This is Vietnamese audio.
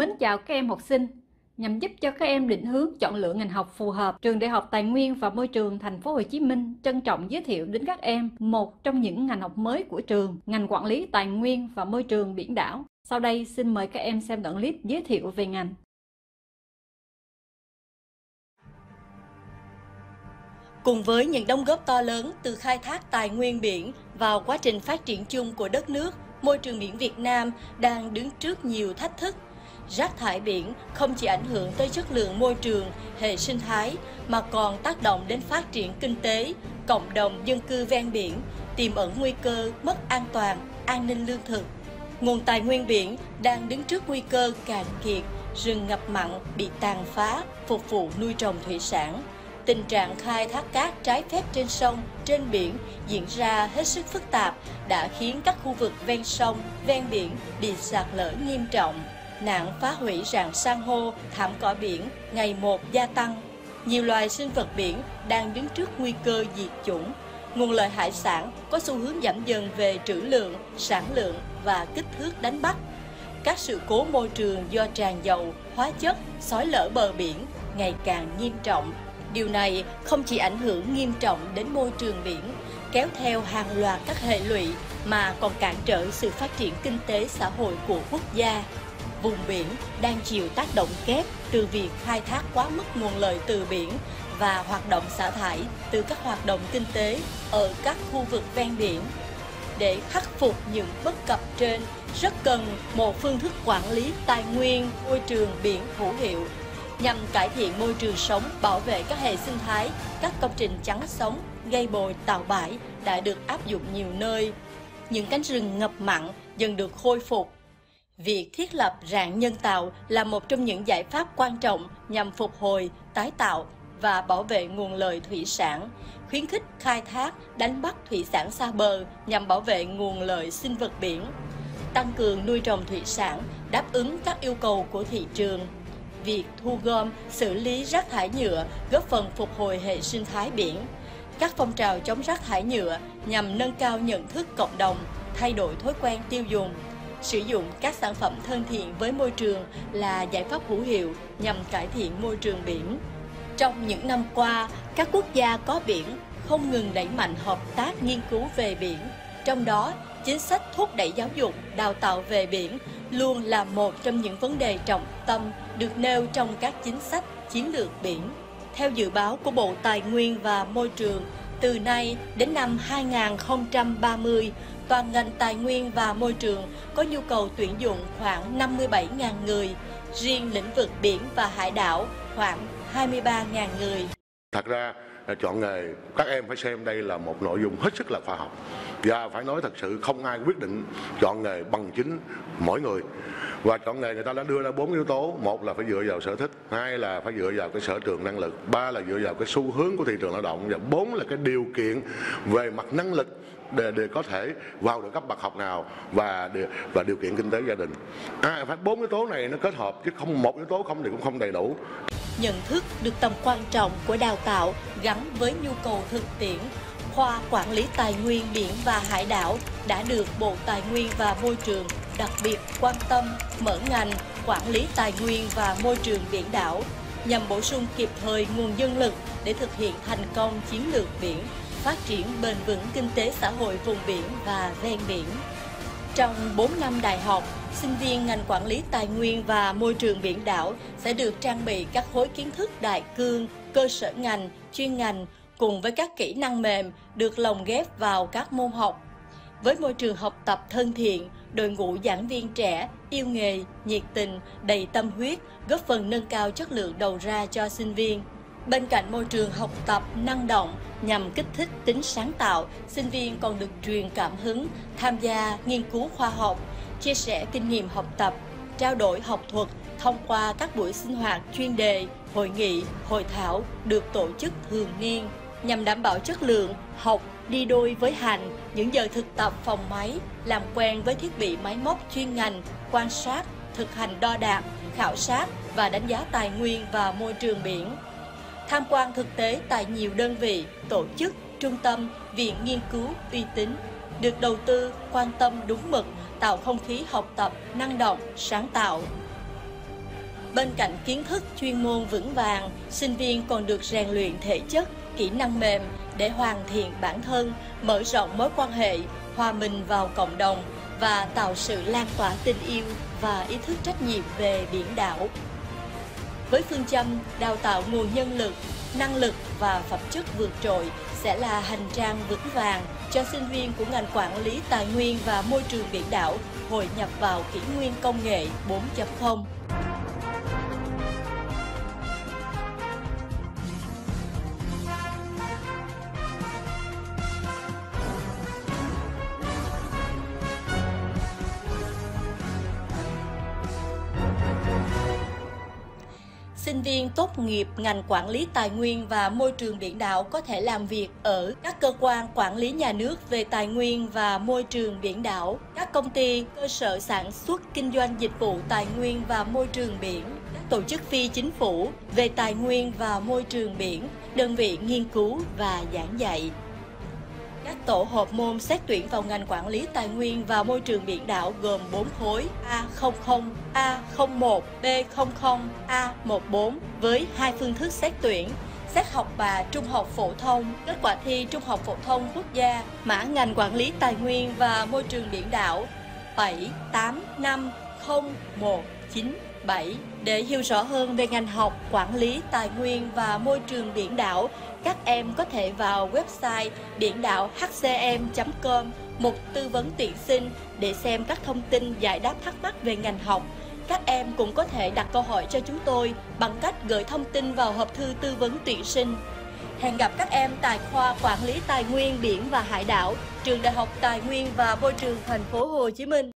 Mến chào các em học sinh. Nhằm giúp cho các em định hướng chọn lựa ngành học phù hợp, Trường Đại học Tài nguyên và Môi trường Thành phố Hồ Chí Minh trân trọng giới thiệu đến các em một trong những ngành học mới của trường, ngành quản lý tài nguyên và môi trường biển đảo. Sau đây xin mời các em xem đoạn clip giới thiệu về ngành. Cùng với những đóng góp to lớn từ khai thác tài nguyên biển vào quá trình phát triển chung của đất nước, môi trường biển Việt Nam đang đứng trước nhiều thách thức. Rác thải biển không chỉ ảnh hưởng tới chất lượng môi trường, hệ sinh thái mà còn tác động đến phát triển kinh tế, cộng đồng dân cư ven biển, tiềm ẩn nguy cơ mất an toàn, an ninh lương thực. Nguồn tài nguyên biển đang đứng trước nguy cơ cạn kiệt, rừng ngập mặn bị tàn phá, phục vụ nuôi trồng thủy sản tình trạng khai thác cát trái phép trên sông, trên biển diễn ra hết sức phức tạp đã khiến các khu vực ven sông, ven biển bị sạt lở nghiêm trọng. Nạn phá hủy rạn san hô, thảm cỏ biển ngày một gia tăng. Nhiều loài sinh vật biển đang đứng trước nguy cơ diệt chủng. Nguồn lợi hải sản có xu hướng giảm dần về trữ lượng, sản lượng và kích thước đánh bắt. Các sự cố môi trường do tràn dầu, hóa chất, xói lở bờ biển ngày càng nghiêm trọng Điều này không chỉ ảnh hưởng nghiêm trọng đến môi trường biển, kéo theo hàng loạt các hệ lụy mà còn cản trở sự phát triển kinh tế xã hội của quốc gia. Vùng biển đang chịu tác động kép từ việc khai thác quá mức nguồn lợi từ biển và hoạt động xả thải từ các hoạt động kinh tế ở các khu vực ven biển. Để khắc phục những bất cập trên, rất cần một phương thức quản lý tài nguyên môi trường biển hữu hiệu nhằm cải thiện môi trường sống, bảo vệ các hệ sinh thái, các công trình chắn sóng, gây bồi tạo bãi đã được áp dụng nhiều nơi. Những cánh rừng ngập mặn dần được khôi phục. Việc thiết lập rạn nhân tạo là một trong những giải pháp quan trọng nhằm phục hồi, tái tạo và bảo vệ nguồn lợi thủy sản, khuyến khích khai thác, đánh bắt thủy sản xa bờ nhằm bảo vệ nguồn lợi sinh vật biển, tăng cường nuôi trồng thủy sản, đáp ứng các yêu cầu của thị trường việc thu gom, xử lý rác thải nhựa góp phần phục hồi hệ sinh thái biển. Các phong trào chống rác thải nhựa nhằm nâng cao nhận thức cộng đồng, thay đổi thói quen tiêu dùng. Sử dụng các sản phẩm thân thiện với môi trường là giải pháp hữu hiệu nhằm cải thiện môi trường biển. Trong những năm qua, các quốc gia có biển không ngừng đẩy mạnh hợp tác nghiên cứu về biển, trong đó chính sách thúc đẩy giáo dục, đào tạo về biển luôn là một trong những vấn đề trọng tâm được nêu trong các chính sách chiến lược biển. Theo dự báo của Bộ Tài nguyên và Môi trường, từ nay đến năm 2030, toàn ngành tài nguyên và môi trường có nhu cầu tuyển dụng khoảng 57.000 người, riêng lĩnh vực biển và hải đảo khoảng 23.000 người. Thật ra à, chọn nghề các em phải xem đây là một nội dung hết sức là khoa học. Và phải nói thật sự không ai quyết định chọn nghề bằng chính mỗi người. Và chọn nghề người ta đã đưa ra bốn yếu tố. Một là phải dựa vào sở thích hai là phải dựa vào cái sở trường năng lực ba là dựa vào cái xu hướng của thị trường lao động và bốn là cái điều kiện về mặt năng lực để, để có thể vào được cấp bậc học nào và và điều kiện kinh tế gia đình. À, phải bốn yếu tố này nó kết hợp chứ không một yếu tố không thì cũng không đầy đủ. Nhận thức được tầm quan trọng của đào tạo gắn với nhu cầu thực tiễn khoa quản lý tài nguyên biển và hải đảo đã được Bộ Tài nguyên và Môi trường đặc biệt quan tâm mở ngành quản lý tài nguyên và môi trường biển đảo nhằm bổ sung kịp thời nguồn nhân lực để thực hiện thành công chiến lược biển, phát triển bền vững kinh tế xã hội vùng biển và ven biển. Trong 4 năm đại học, sinh viên ngành quản lý tài nguyên và môi trường biển đảo sẽ được trang bị các khối kiến thức đại cương, cơ sở ngành, chuyên ngành cùng với các kỹ năng mềm được lồng ghép vào các môn học. Với môi trường học tập thân thiện, đội ngũ giảng viên trẻ, yêu nghề, nhiệt tình, đầy tâm huyết, góp phần nâng cao chất lượng đầu ra cho sinh viên. Bên cạnh môi trường học tập năng động nhằm kích thích tính sáng tạo, sinh viên còn được truyền cảm hứng, tham gia nghiên cứu khoa học, chia sẻ kinh nghiệm học tập, trao đổi học thuật thông qua các buổi sinh hoạt chuyên đề, hội nghị, hội thảo được tổ chức thường niên nhằm đảm bảo chất lượng học đi đôi với hành những giờ thực tập phòng máy làm quen với thiết bị máy móc chuyên ngành quan sát thực hành đo đạc khảo sát và đánh giá tài nguyên và môi trường biển tham quan thực tế tại nhiều đơn vị tổ chức trung tâm viện nghiên cứu uy tín được đầu tư quan tâm đúng mực tạo không khí học tập năng động sáng tạo Bên cạnh kiến thức chuyên môn vững vàng, sinh viên còn được rèn luyện thể chất, kỹ năng mềm để hoàn thiện bản thân, mở rộng mối quan hệ, hòa mình vào cộng đồng và tạo sự lan tỏa tình yêu và ý thức trách nhiệm về biển đảo. Với phương châm đào tạo nguồn nhân lực, năng lực và phẩm chất vượt trội sẽ là hành trang vững vàng cho sinh viên của ngành quản lý tài nguyên và môi trường biển đảo hội nhập vào kỷ nguyên công nghệ 4.0. sinh viên tốt nghiệp ngành quản lý tài nguyên và môi trường biển đảo có thể làm việc ở các cơ quan quản lý nhà nước về tài nguyên và môi trường biển đảo, các công ty, cơ sở sản xuất kinh doanh dịch vụ tài nguyên và môi trường biển, các tổ chức phi chính phủ về tài nguyên và môi trường biển, đơn vị nghiên cứu và giảng dạy. Các tổ hợp môn xét tuyển vào ngành quản lý tài nguyên và môi trường biển đảo gồm 4 khối A00, A01, B00, A14 với hai phương thức xét tuyển xét học và trung học phổ thông, kết quả thi trung học phổ thông quốc gia, mã ngành quản lý tài nguyên và môi trường biển đảo 7850197. Để hiểu rõ hơn về ngành học quản lý tài nguyên và môi trường biển đảo, các em có thể vào website biển đảo hcm.com một tư vấn tuyển sinh để xem các thông tin giải đáp thắc mắc về ngành học. Các em cũng có thể đặt câu hỏi cho chúng tôi bằng cách gửi thông tin vào hộp thư tư vấn tuyển sinh. Hẹn gặp các em tại khoa Quản lý Tài nguyên biển và Hải đảo, Trường Đại học Tài nguyên và Môi trường Thành phố Hồ Chí Minh.